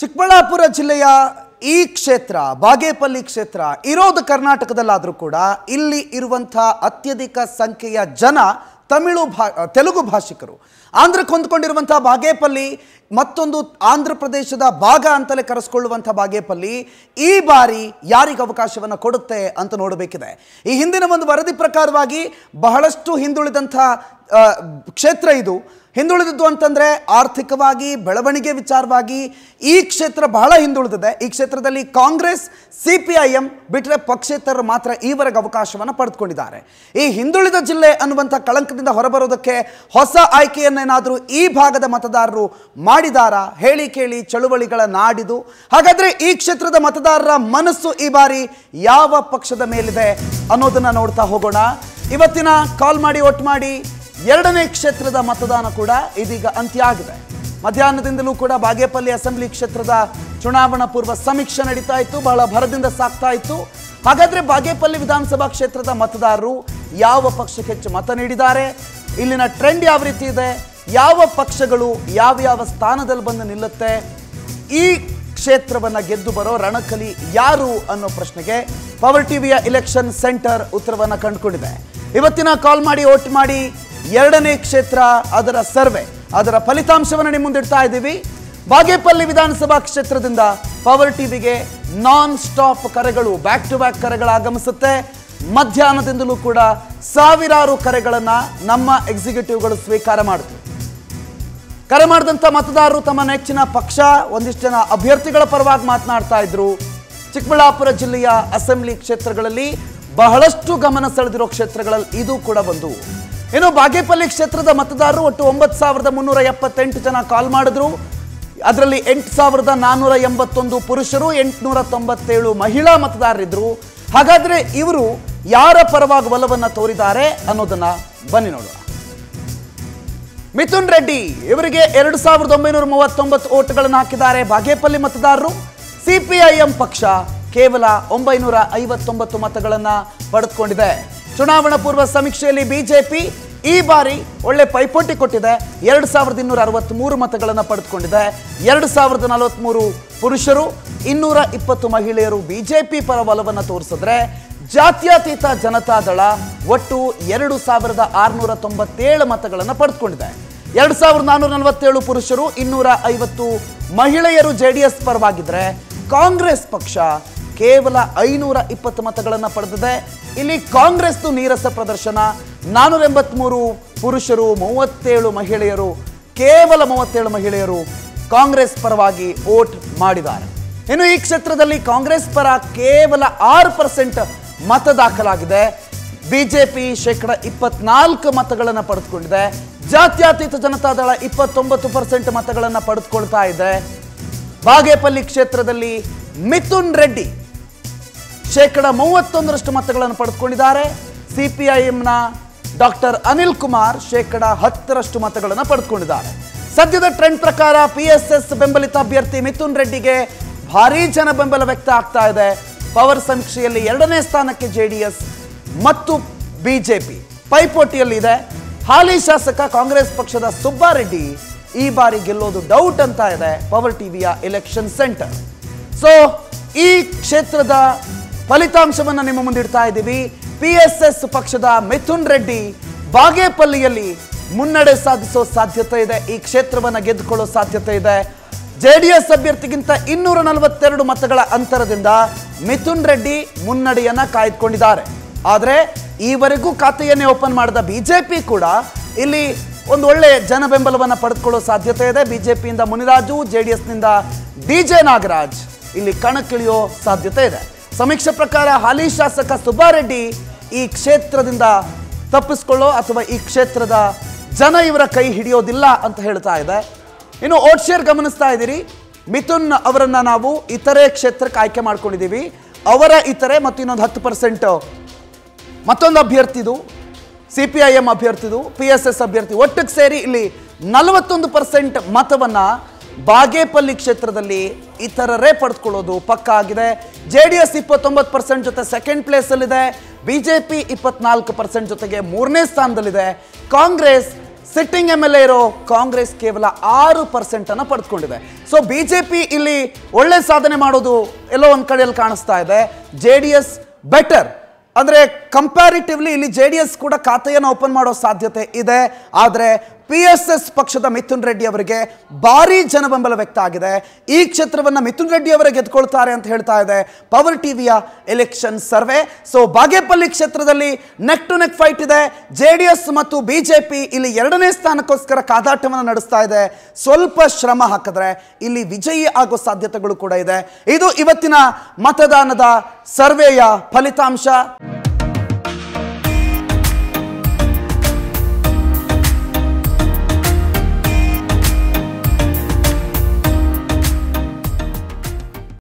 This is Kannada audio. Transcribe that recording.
ಚಿಕ್ಕಬಳ್ಳಾಪುರ ಜಿಲ್ಲೆಯ ಈ ಕ್ಷೇತ್ರ, ಬಾಗೇಪಲ್ಲಿ ಕ್ಷೇತ್ರ, ಇರೋದು ಕರ್ನಾಟಕದಲ್ಲಾದರೂ ಕೂಡ ಇಲ್ಲಿ ಇರುವಂಥ ಅತ್ಯಧಿಕ ಸಂಖ್ಯೆಯ ಜನ ತಮಿಳು ಭಾ, ತೆಲುಗು ಭಾಷಿಕರು. ಆಂಧ್ರಕ್ಕೆ ಹೊಂದ್ಕೊಂಡಿರುವಂಥ ಬಾಗೇಪಲ್ಲಿ, ಮತ್ತೊಂದು ಆಂಧ್ರ ಪ್ರದೇಶದ ಭಾಗ ಅಂತಲೇ ಕರೆಸ್ಕೊಳ್ಳುವಂಥ ಬಾಗೇಪಲ್ಲಿ ಈ ಬಾರಿ ಯಾರಿಗೆ ಅವಕಾಶವನ್ನು ಕೊಡುತ್ತೆ ಅಂತ ನೋಡಬೇಕಿದೆ. ಈ ಹಿಂದಿನ ಒಂದು ವರದಿ ಪ್ರಕಾರವಾಗಿ ಬಹಳಷ್ಟು ಹಿಂದುಳಿದಂಥ ಕ್ಷೇತ್ರ ಇದು. ಹಿಂದುಳಿದದ್ದು ಅಂತಂದರೆ ಆರ್ಥಿಕವಾಗಿ, ಬೆಳವಣಿಗೆ ವಿಚಾರವಾಗಿ ಈ ಕ್ಷೇತ್ರ ಬಹಳ ಹಿಂದುಳಿದಿದೆ. ಈ ಕ್ಷೇತ್ರದಲ್ಲಿ Congress, C P I M ಬಿಟ್ಟರೆ ಪಕ್ಷೇತರರು ಮಾತ್ರ ಈವರೆಗೆ ಅವಕಾಶವನ್ನು ಪಡೆದುಕೊಂಡಿದ್ದಾರೆ. ಈ ಹಿಂದುಳಿದ ಜಿಲ್ಲೆ ಅನ್ನುವಂಥ ಕಳಂಕದಿಂದ ಹೊರಬರೋದಕ್ಕೆ ಹೊಸ ಆಯ್ಕೆಯನ್ನೇನಾದರೂ ಈ ಭಾಗದ ಮತದಾರರು ಮಾಡಿದಾರಾ? ಹೇಳಿ ಕೇಳಿ ಚಳುವಳಿಗಳ ನಾಡಿದು. ಹಾಗಾದರೆ ಈ ಕ್ಷೇತ್ರದ ಮತದಾರರ ಮನಸ್ಸು ಈ ಬಾರಿ ಯಾವ ಪಕ್ಷದ ಮೇಲಿದೆ ಅನ್ನೋದನ್ನು ನೋಡ್ತಾ ಹೋಗೋಣ. ಇವತ್ತಿನ ಕಾಲ್ ಮಾಡಿ ಒಟ್ಟು ಮಾಡಿ ಎರಡನೇ ಕ್ಷೇತ್ರದ ಮತದಾನ ಕೂಡ ಇದೀಗ ಅಂತ್ಯ ಆಗಿದೆ ಮಧ್ಯಾಹ್ನದಿಂದಲೂ ಕೂಡ ಬಾಗೇಪಲ್ಲಿ ಅಸೆಂಬ್ಲಿ ಕ್ಷೇತ್ರದ ಚುನಾವಣಾ ಪೂರ್ವ ಸಮೀಕ್ಷೆ ನಡೀತಾ ಇತ್ತು, ಬಹಳ ಭರದಿಂದ ಸಾಕ್ತಾ ಇತ್ತು. ಹಾಗಾದ್ರೆ ಬಾಗೇಪಲ್ಲಿ ವಿಧಾನಸಭಾ ಕ್ಷೇತ್ರದ ಮತದಾರರು ಯಾವ ಪಕ್ಷಕ್ಕೆ ಹೆಚ್ಚು ಮತ ನೀಡಿದ್ದಾರೆ? ಇಲ್ಲಿನ ಟ್ರೆಂಡ್ ಯಾವ ರೀತಿ ಇದೆ? ಯಾವ ಪಕ್ಷಗಳು ಯಾವ ಯಾವ ಸ್ಥಾನದಲ್ಲಿ ಬಂದು ನಿಲ್ಲುತ್ತೆ? ಈ ಕ್ಷೇತ್ರವನ್ನ ಗೆದ್ದು ಬರೋ ರಣಕಲಿ ಯಾರು ಅನ್ನೋ ಪ್ರಶ್ನೆಗೆ ಪವರ್ ಟಿವಿಯ ಇಲೆಕ್ಷನ್ ಸೆಂಟರ್ ಉತ್ತರವನ್ನು ಕಂಡುಕೊಂಡಿದೆ. ಇವತ್ತಿನ ಕಾಲ್ ಮಾಡಿ, ಓಟ್ ಮಾಡಿ ಎರಡನೇ ಕ್ಷೇತ್ರ ಅದರ ಸರ್ವೆ, ಅದರ ಫಲಿತಾಂಶವನ್ನು ನಿಮ್ಮ ಮುಂದಿಡ್ತಾ ಇದ್ದೀವಿ. ಬಾಗೇಪಲ್ಲಿ ವಿಧಾನಸಭಾ ಕ್ಷೇತ್ರದಿಂದ ಪವರ್ ಟಿವಿಗೆ ನಾನ್ ಸ್ಟಾಪ್ ಕರೆಗಳು ಬ್ಯಾಕ್ ಟು ಬ್ಯಾಕ್ ಕರೆಗಳು ಆಗಮಿಸುತ್ತೆ. ಮಧ್ಯಾಹ್ನದಿಂದಲೂ ಕೂಡ ಸಾವಿರಾರು ಕರೆಗಳನ್ನ ನಮ್ಮ ಎಕ್ಸಿಕ್ಯೂಟಿವ್ಗಳು ಸ್ವೀಕಾರ ಮಾಡ್ತಾರೆ. ಕರೆ ಮಾಡಿದಂಥ ಮತದಾರರು ತಮ್ಮ ನೆಚ್ಚಿನ ಪಕ್ಷ, ಒಂದಿಷ್ಟು ಜನ ಅಭ್ಯರ್ಥಿಗಳ ಪರವಾಗಿ ಮಾತನಾಡ್ತಾ ಇದ್ರು. ಚಿಕ್ಕಬಳ್ಳಾಪುರ ಜಿಲ್ಲೆಯ ಅಸೆಂಬ್ಲಿ ಕ್ಷೇತ್ರಗಳಲ್ಲಿ ಬಹಳಷ್ಟು ಗಮನ ಸೆಳೆದಿರೋ ಕ್ಷೇತ್ರಗಳಲ್ಲಿ ಇದು ಕೂಡ ಒಂದು ಇನ್ನು ಬಾಗೇಪಲ್ಲಿ ಕ್ಷೇತ್ರದ ಮತದಾರರು ಒಟ್ಟು ಒಂಬತ್ತು ಸಾವಿರದ ಮುನ್ನೂರ ಎಪ್ಪತ್ತೆಂಟು ಜನ ಕಾಲ್ ಮಾಡಿದ್ರು. ಅದರಲ್ಲಿ ಎಂಟು ಸಾವಿರದ ನಾನ್ನೂರ ಎಂಬತ್ತೊಂದು ಪುರುಷರು, ಎಂಟುನೂರ ತೊಂಬತ್ತೇಳು ಮಹಿಳಾ ಮತದಾರರಿದ್ರು. ಹಾಗಾದ್ರೆ ಇವರು ಯಾರ ಪರವಾಗಿ ಒಲವನ್ನು ತೋರಿದ್ದಾರೆ ಅನ್ನೋದನ್ನ ಬನ್ನಿ ನೋಡೋಣ. ಮಿಥುನ್ ರೆಡ್ಡಿ ಇವರಿಗೆ ಎರಡು ಸಾವಿರದ ಒಂಬೈನೂರ ಮೂವತ್ತೊಂಬತ್ತು ಓಟ್ಗಳನ್ನು ಹಾಕಿದ್ದಾರೆ ಬಾಗೇಪಲ್ಲಿ ಮತದಾರರು. ಸಿಪಿಐಎಂ ಪಕ್ಷ ಕೇವಲ ಒಂಬೈನೂರ ಐವತ್ತೊಂಬತ್ತು ಮತಗಳನ್ನು ಪಡೆದುಕೊಂಡಿದೆ. ಚುನಾವಣಾ ಪೂರ್ವ ಸಮೀಕ್ಷೆಯಲ್ಲಿ ಬಿಜೆಪಿ ಈ ಬಾರಿ ಒಳ್ಳೆ ಪೈಪೋಟಿ ಕೊಟ್ಟಿದೆ. ಎರಡು ಸಾವಿರದ ಇನ್ನೂರ ಅರವತ್ತ್ಮೂರು ಮತಗಳನ್ನು ಪಡೆದುಕೊಂಡಿದೆ. ಎರಡು ಸಾವಿರದ ನಲವತ್ತ್ಮೂರು ಪುರುಷರು, ಇನ್ನೂರ ಇಪ್ಪತ್ತು ಮಹಿಳೆಯರು ಬಿಜೆಪಿ ಪರ ಒಲವನ್ನು ತೋರಿಸಿದ್ರೆ ಜಾತ್ಯತೀತ ಜನತಾದಳ ಒಟ್ಟು ಎರಡು ಸಾವಿರದ ಆರುನೂರ ತೊಂಬತ್ತೇಳು ಮತಗಳನ್ನು ಪಡೆದುಕೊಂಡಿದೆ. ಎರಡು ಸಾವಿರದ ನಾನ್ನೂರ ನಲವತ್ತೇಳು ಪುರುಷರು, ಇನ್ನೂರ ಐವತ್ತು ಮಹಿಳೆಯರು ಜೆ ಡಿ ಎಸ್ ಪರವಾಗಿದ್ದರೆ ಕಾಂಗ್ರೆಸ್ ಪಕ್ಷ ಕೇವಲ ಐನೂರ ಇಪ್ಪತ್ತು ಮತಗಳನ್ನು ಪಡೆದಿದೆ. ಇಲ್ಲಿ ಕಾಂಗ್ರೆಸ್ದು ನೀರಸ ಪ್ರದರ್ಶನ ನಾನ್ನೂರ ಎಂಬತ್ಮೂರು ಪುರುಷರು, ಮೂವತ್ತೇಳು ಮಹಿಳೆಯರು, ಕೇವಲ ಮೂವತ್ತೇಳು ಮಹಿಳೆಯರು ಕಾಂಗ್ರೆಸ್ ಪರವಾಗಿ ವೋಟ್ ಮಾಡಿದ್ದಾರೆ. ಇನ್ನು ಈ ಕ್ಷೇತ್ರದಲ್ಲಿ ಕಾಂಗ್ರೆಸ್ ಪರ ಕೇವಲ ಆರು ಪರ್ಸೆಂಟ್ ಮತ ದಾಖಲಾಗಿದೆ. ಬಿಜೆಪಿ ಶೇಕಡ ಇಪ್ಪತ್ನಾಲ್ಕು ಮತಗಳನ್ನು ಪಡೆದುಕೊಂಡಿದೆ. ಜಾತ್ಯತೀತ ಜನತಾದಳ ಇಪ್ಪತ್ತೊಂಬತ್ತು ಪರ್ಸೆಂಟ್ ಮತಗಳನ್ನು ಪಡೆದುಕೊಳ್ತಾ ಇದೆ. ಬಾಗೇಪಲ್ಲಿ ಕ್ಷೇತ್ರದಲ್ಲಿ ಮಿಥುನ್ ರೆಡ್ಡಿ ಶೇಕಡ ಮೂವತ್ತೊಂದರಷ್ಟು ಮತಗಳನ್ನು ಪಡೆದುಕೊಂಡಿದ್ದಾರೆ. ಸಿಪಿಐಎಂನ ಡಾಕ್ಟರ್ ಅನಿಲ್ ಕುಮಾರ್ ಶೇಕಡ ಹತ್ತರಷ್ಟು ಮತಗಳನ್ನು ಪಡೆದುಕೊಂಡಿದ್ದಾರೆ. ಸದ್ಯದ ಟ್ರೆಂಡ್ ಪ್ರಕಾರ ಪಿ ಎಸ್ ಎಸ್ ಬೆಂಬಲಿತ ಅಭ್ಯರ್ಥಿ ಮಿಥುನ್ ರೆಡ್ಡಿಗೆ ಭಾರೀ ಜನ ಬೆಂಬಲ ವ್ಯಕ್ತ ಆಗ್ತಾ ಇದೆ. ಪವರ್ ಸಮೀಕ್ಷೆಯಲ್ಲಿ ಎರಡನೇ ಸ್ಥಾನಕ್ಕೆ ಜೆಡಿಎಸ್ ಮತ್ತು ಬಿಜೆಪಿ ಪೈಪೋಟಿಯಲ್ಲಿದೆ ಹಾಲಿ ಶಾಸಕ ಕಾಂಗ್ರೆಸ್ ಪಕ್ಷದ ಸುಬ್ಬಾರೆಡ್ಡಿ ಈ ಬಾರಿ ಗೆಲ್ಲೋದು ಡೌಟ್ ಅಂತ ಇದೆ ಪವರ್ ಟಿವಿಯ ಎಲೆಕ್ಷನ್ ಸೆಂಟರ್ ಸೊ ಈ ಕ್ಷೇತ್ರದ ಫಲಿತಾಂಶವನ್ನು ನಿಮ್ಮ ಮುಂದಿಡ್ತಾ ಇದ್ದೀವಿ. ಪಿ ಎಸ್ ಎಸ್ ಪಕ್ಷದ ಮಿಥುನ್ ರೆಡ್ಡಿ ಬಾಗೇಪಲ್ಲಿಯಲ್ಲಿ ಮುನ್ನಡೆ ಸಾಧಿಸೋ ಸಾಧ್ಯತೆ ಇದೆ. ಈ ಕ್ಷೇತ್ರವನ್ನು ಗೆದ್ದುಕೊಳ್ಳೋ ಸಾಧ್ಯತೆ ಇದೆ. ಜೆ ಡಿ ಎಸ್ ಅಭ್ಯರ್ಥಿಗಿಂತ ಇನ್ನೂರ ನಲವತ್ತೆರಡು ಮತಗಳ ಅಂತರದಿಂದ ಮಿಥುನ್ ರೆಡ್ಡಿ ಮುನ್ನಡೆಯನ್ನ ಕಾಯ್ದುಕೊಂಡಿದ್ದಾರೆ. ಆದರೆ ಈವರೆಗೂ ಖಾತೆಯನ್ನೇ ಓಪನ್ ಮಾಡಿದ ಬಿಜೆಪಿ ಕೂಡ ಇಲ್ಲಿ ಒಂದು ಒಳ್ಳೆ ಜನ ಬೆಂಬಲವನ್ನು ಪಡೆದುಕೊಳ್ಳೋ ಸಾಧ್ಯತೆ ಇದೆ. ಬಿಜೆಪಿಯಿಂದ ಮುನಿರಾಜು ಜೆ ಡಿ ಎಸ್ನಿಂದ ಡಿ ಜೆ ನಾಗರಾಜ್ ಇಲ್ಲಿ ಕಣಕ್ಕಿಳಿಯೋ ಸಾಧ್ಯತೆ ಇದೆ. ಸಮೀಕ್ಷೆ ಪ್ರಕಾರ ಹಾಲಿ ಶಾಸಕ ಸುಬ್ಬಾರೆಡ್ಡಿ ಈ ಕ್ಷೇತ್ರದಿಂದ ತಪ್ಪಿಸ್ಕೊಳ್ಳೋ ಅಥವಾ ಈ ಕ್ಷೇತ್ರದ ಜನ ಇವರ ಕೈ ಹಿಡಿಯೋದಿಲ್ಲ ಅಂತ ಹೇಳ್ತಾ ಇದೆ. ಇನ್ನು ಓಟ್ ಶೇರ್ ಗಮನಿಸ್ತಾ ಇದ್ದೀರಿ. ಮಿಥುನ್ ಅವರನ್ನ ನಾವು ಇತರೆ ಕ್ಷೇತ್ರಕ್ಕೆ ಆಯ್ಕೆ ಮಾಡ್ಕೊಂಡಿದ್ದೀವಿ. ಅವರ ಇತರೆ ಮತ್ತು ಇನ್ನೊಂದು ಹತ್ತು ಪರ್ಸೆಂಟ್ ಮತ್ತೊಂದು ಅಭ್ಯರ್ಥಿದು ಸಿ ಪಿ ಐ ಎಂ ಅಭ್ಯರ್ಥಿದು ಪಿ ಎಸ್ ಎಸ್ ಅಭ್ಯರ್ಥಿ ಒಟ್ಟಿಗೆ ಸೇರಿ ಇಲ್ಲಿ ನಲವತ್ತೊಂದು ಪರ್ಸೆಂಟ್ ಮತವನ್ನು ಬಾಗೇಪಲ್ಲಿ ಕ್ಷೇತ್ರದಲ್ಲಿ ಇತರರೇ ಪಡೆದುಕೊಳ್ಳೋದು ಪಕ್ಕ ಆಗಿದೆ. ಜೆ ಡಿ ಎಸ್ ಇಪ್ಪತ್ತೊಂಬತ್ತು ಪರ್ಸೆಂಟ್ ಜೊತೆ ಸೆಕೆಂಡ್ ಪ್ಲೇಸಲ್ಲಿದೆ ಬಿ ಜೆ ಪಿ ಇಪ್ಪತ್ನಾಲ್ಕು ಪರ್ಸೆಂಟ್ ಜೊತೆಗೆ ಮೂರನೇ ಸ್ಥಾನದಲ್ಲಿದೆ. Congress sitting M L A ಇರೋ ಕಾಂಗ್ರೆಸ್ ಕೇವಲ ಆರು ಪರ್ಸೆಂಟನ್ನು ಪಡೆದುಕೊಂಡಿದೆ ಸೊ ಪಿ ಇಲ್ಲಿ ಒಳ್ಳೆ ಸಾಧನೆ ಮಾಡೋದು ಎಲ್ಲೋ ಒಂದು ಕಡೆಯಲ್ಲಿ ಕಾಣಿಸ್ತಾ ಇದೆ. ಜೆ ಡಿ ಎಸ್ ಬೆಟರ್ ಅಂದರೆ ಕಂಪ್ಯಾರಿಟಿವ್ಲಿ ಇಲ್ಲಿ ಜೆ ಡಿ ಎಸ್ ಕೂಡ ಖಾತೆಯನ್ನು ಓಪನ್ ಮಾಡೋ ಸಾಧ್ಯತೆ ಇದೆ. ಆದರೆ ಪಿ ಎಸ್ ಎಸ್ ಪಕ್ಷದ ಮಿಥುನ್ ರೆಡ್ಡಿ ಅವರಿಗೆ ಭಾರಿ ಜನಬೆಂಬಲ ವ್ಯಕ್ತ ಆಗಿದೆ. ಈ ಕ್ಷೇತ್ರವನ್ನು ಮಿಥುನ್ ರೆಡ್ಡಿ ಅವರೇ ಗೆದ್ಕೊಳ್ತಾರೆ ಅಂತ ಹೇಳ್ತಾ ಇದೆ. ಪವರ್ ಟಿವಿಯ ಎಲೆಕ್ಷನ್ ಸರ್ವೆ ಸೊ ಬಾಗೇಪಲ್ಲಿ ಕ್ಷೇತ್ರದಲ್ಲಿ ನೆಕ್ ಟು ನೆಕ್ ಫೈಟ್ ಇದೆ. ಜೆ ಡಿ ಎಸ್ ಮತ್ತು ಬಿಜೆಪಿ ಇಲ್ಲಿ ಎರಡನೇ ಸ್ಥಾನಕ್ಕೋಸ್ಕರ ಕಾದಾಟವನ್ನು ನಡೆಸ್ತಾ ಇದೆ. ಸ್ವಲ್ಪ ಶ್ರಮ ಹಾಕಿದ್ರೆ ಇಲ್ಲಿ ವಿಜಯಿ ಆಗೋ ಸಾಧ್ಯತೆಗಳು ಕೂಡ ಇದೆ. ಇದು ಇವತ್ತಿನ ಮತದಾನದ ಸರ್ವೆಯ ಫಲಿತಾಂಶ.